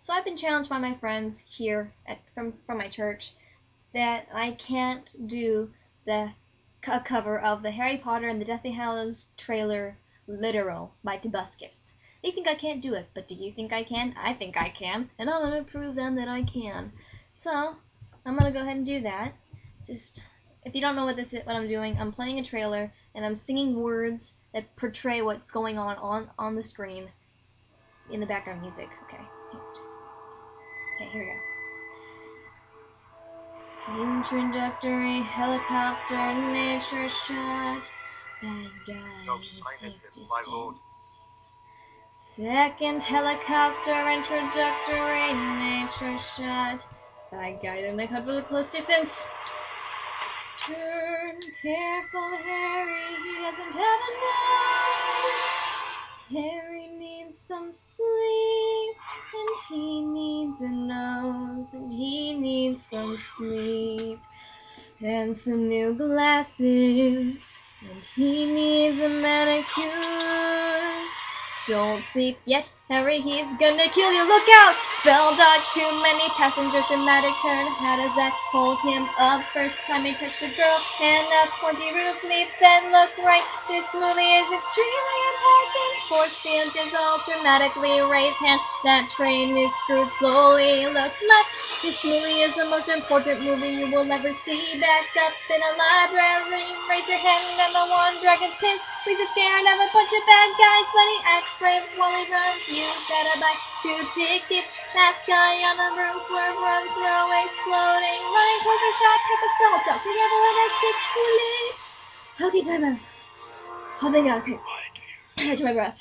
So I've been challenged by my friends here at from from my church that I can't do the a cover of the Harry Potter and the Deathly Hallows trailer literal by Tobuscus. They think I can't do it, but do you think I can? I think I can, and I'm gonna prove them that I can. So I'm gonna go ahead and do that. Just if you don't know what this is, what I'm doing, I'm playing a trailer and I'm singing words that portray what's going on on on the screen in the background music. Okay, just okay. Here we go. Introductory helicopter nature shot. Bad guy safe distance. Second helicopter introductory nature shot. Bad guy in couple of close distance. Turn careful, Harry. He doesn't have a nose. Harry needs some sleep, and he needs a nose, and he needs some sleep, and some new glasses, and he needs a manicure. Don't sleep yet, Harry, he's gonna kill you, look out! Spell dodge, too many passengers, dramatic turn, how does that hold him up? First time he touched a girl, and a pointy roof, leap and look right, this movie is extremely force field dissolves, dramatically raise hand, that train is screwed slowly, look left, this movie is the most important movie you will ever see, back up in a library, raise your hand, and the one dragon's pissed, he's scared of a bunch of bad guys, but he acts brave while he runs. You gotta buy two tickets. Last guy on the broom, swerve, run, throw, exploding. Running closer, shot, hit the spell. Don't be able to exit too late. Okay, time. Oh, thank God. Okay. Catch my breath.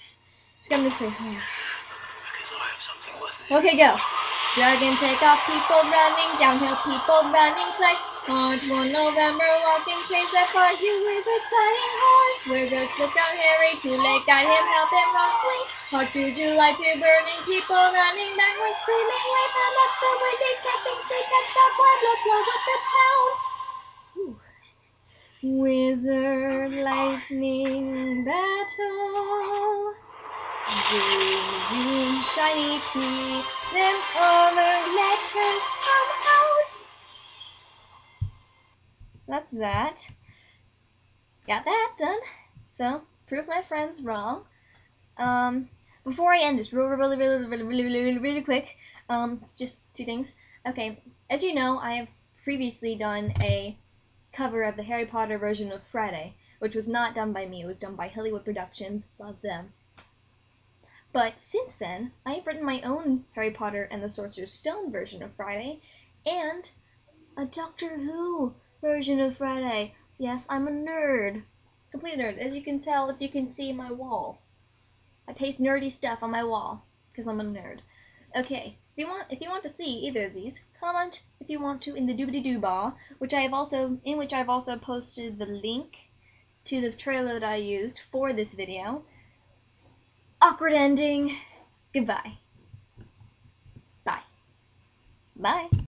Scrum this face. Okay, go. Dragon take off, people running, downhill people running, flex. March 1 November, walking, chase that for you, wizards fighting horse. Wizards look down Harry, too late, got him, help him run, swing. Part 2 July, 2 burning, people running, backwards, screaming, wave them up, so windy, casting, sleep, cast, stop, blood, blood, blow up the town. Wizard lightning battle. Zoom, shiny pea, then all the letters come out. So that's that. Got that done. So, prove my friends wrong. Um, before I end this, really, really, really, really, really, really, really, really quick, um, just two things. Okay, as you know, I have previously done a cover of the Harry Potter version of Friday, which was not done by me. It was done by Hollywood Productions. Love them. But since then, I have written my own Harry Potter and the Sorcerer's Stone version of Friday, and a Doctor Who version of Friday. Yes, I'm a nerd. Complete nerd, as you can tell if you can see my wall. I paste nerdy stuff on my wall, because I'm a nerd. Okay, you want if you want to see either of these, comment if you want to in the doobity doo bar, which I have also in which I've also posted the link to the trailer that I used for this video. Awkward ending. Goodbye. Bye. Bye.